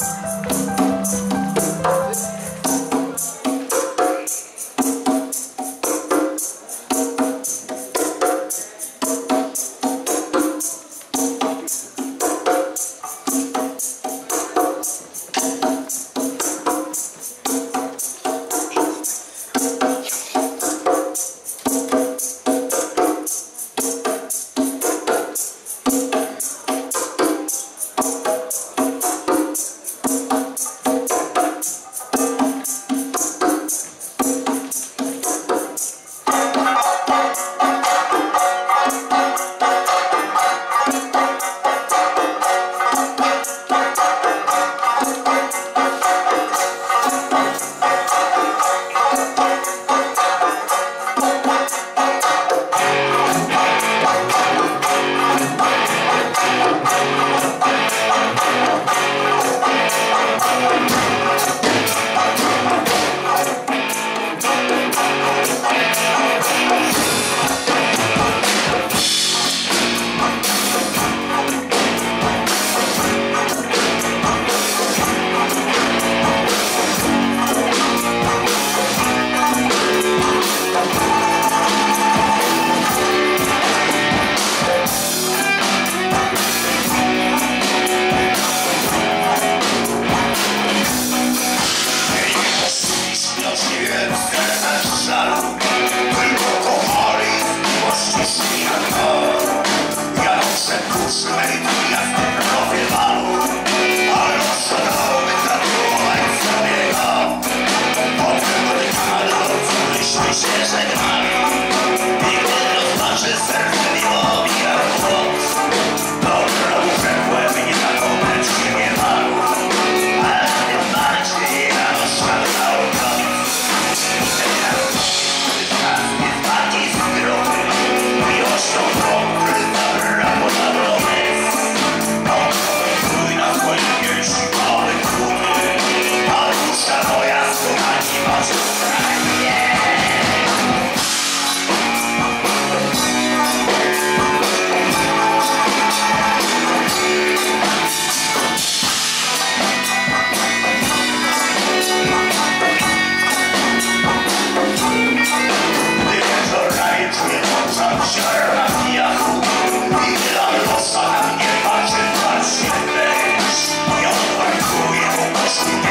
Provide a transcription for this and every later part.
Podcasts.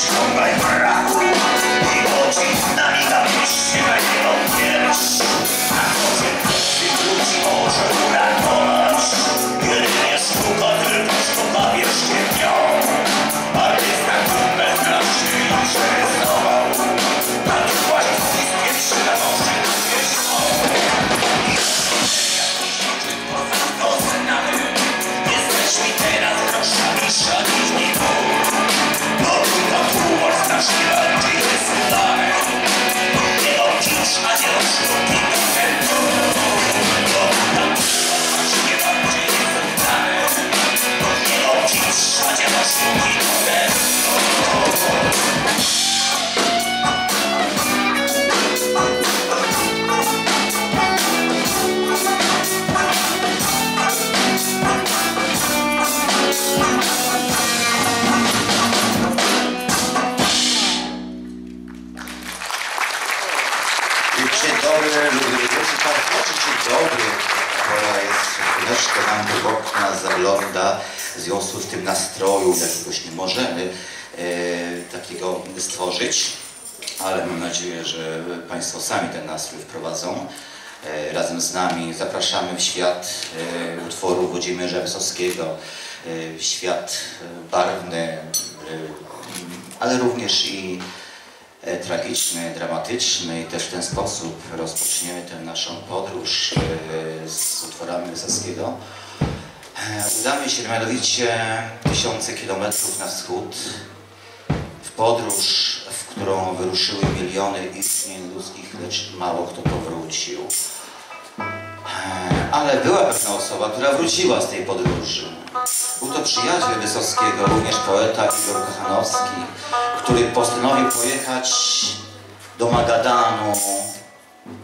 Show. Takiego stworzyć, ale mam nadzieję, że Państwo sami ten nastrój wprowadzą. E, razem z nami zapraszamy w świat e, utworu Włodzimierza Wysockiego, e, świat e, barwny, e, ale również i e, tragiczny, dramatyczny i też w ten sposób rozpoczniemy tę naszą podróż e, z utworami Wysockiego. E, Udamy się mianowicie tysiące kilometrów na wschód w podróż, w którą wyruszyły miliony istnień ludzkich, lecz mało kto powrócił. E, Ale była pewna osoba, która wróciła z tej podróży. Był to przyjaciel Wysockiego, również poeta Igor Kochanowski, który postanowił pojechać do Magadanu,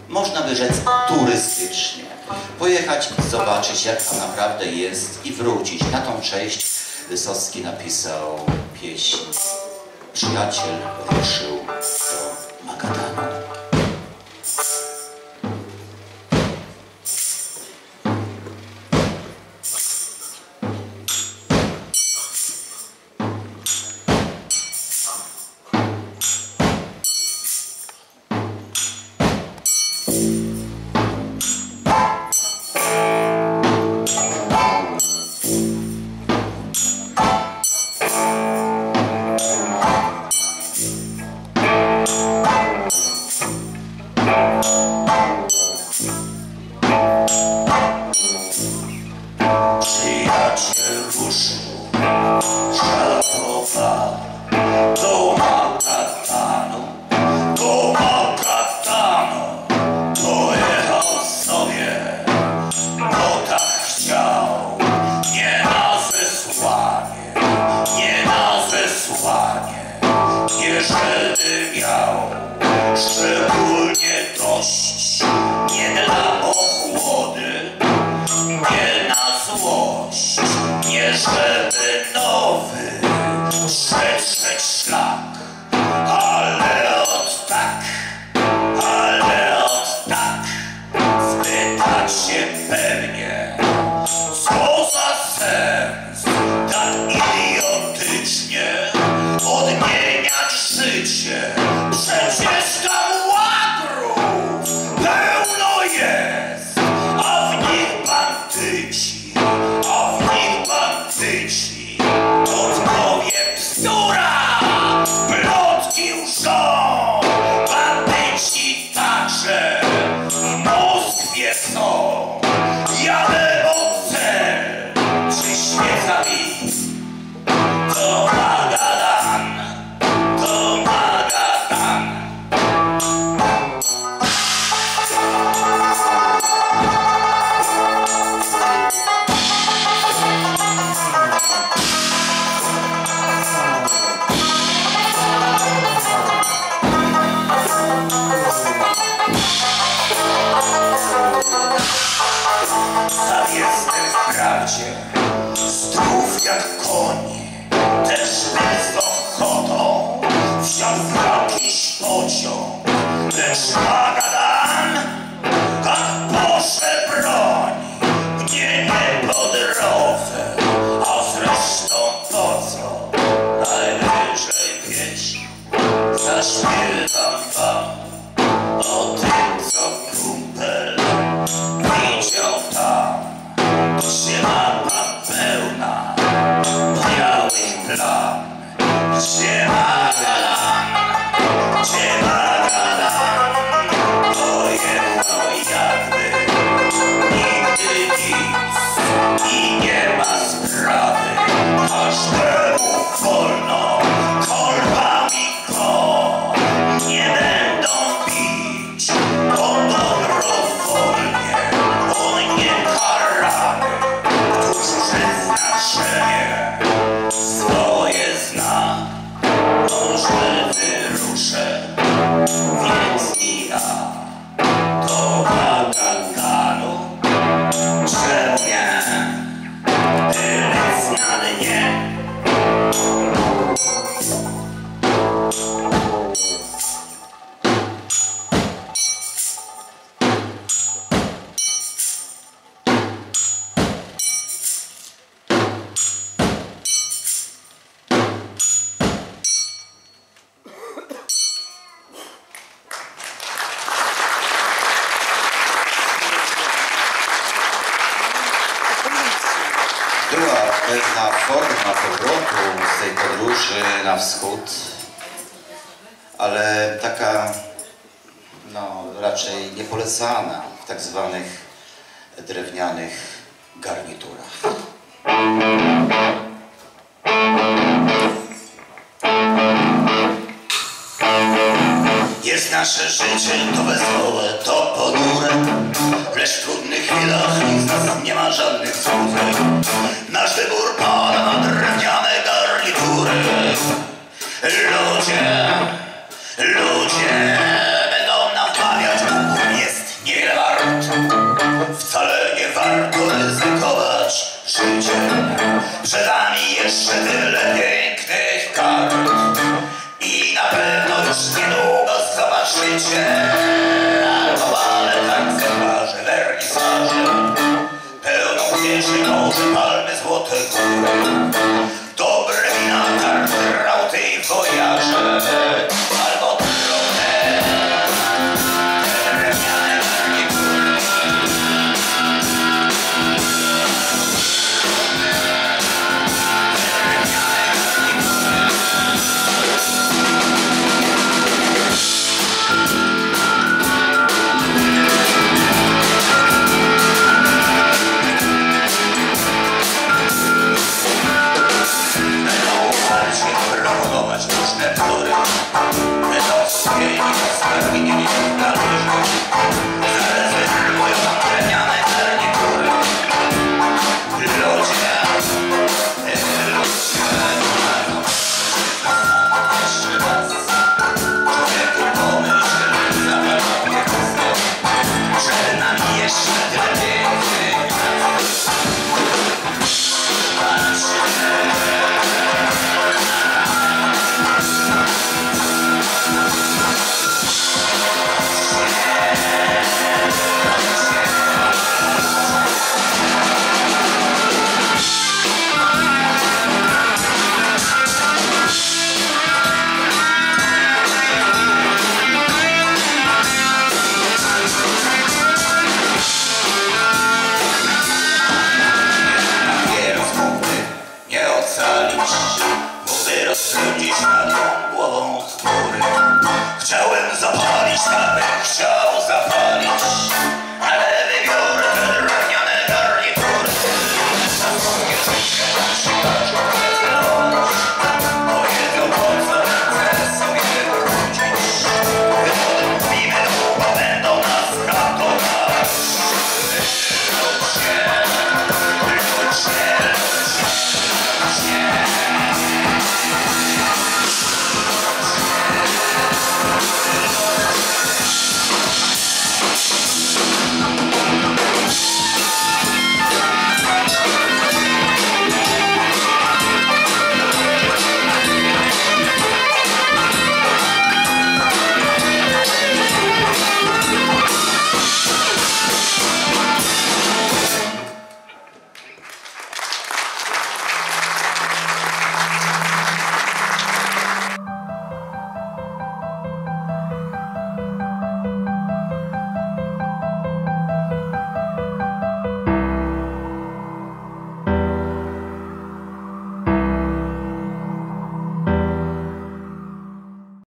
można by rzec turystycznie. Pojechać, zobaczyć jak to naprawdę jest i wrócić. Na tą część Wysocki napisał pieśń Przyjaciel ruszył Dios. Yes, razie. Zdrów jak koń Też bez ochotą. Wsiadł w jakiś pociąg Lecz ma duszę, więc i ja. wschód, ale taka no, raczej niepolecana w tak zwanych drewnianych garniturach. Jest nasze życie, to wesołe, to ponure. Lecz w trudnych chwilach nikt z nas nie ma żadnych służek Nasz wybór pada na drewniane garnitury. się będą nam wmawiać, jest niewiele wart. Wcale nie warto ryzykować życiem. Przed nami jeszcze tyle pięknych kart i na pewno już niedługo zobaczycie na kowale tańce marzy wernisarzy. Pełną wieży może palmy złote góry. Dobre wina, tak karty, rauty i wojaże. Albo